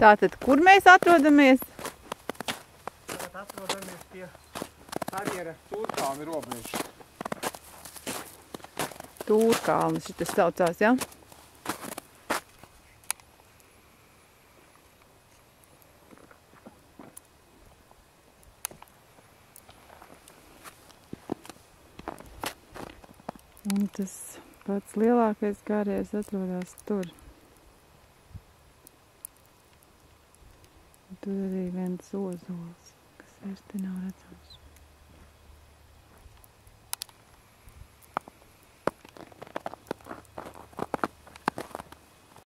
Tātad, kur mēs atrodamies? Tagad atrodamies pie karjera Tūrkalni robežas. Tūrkalnis šitas saucās, ja? Un tas pats lielākais gārējais atrodas tur. Tur arī viens ozols, kas īsti nav redzams.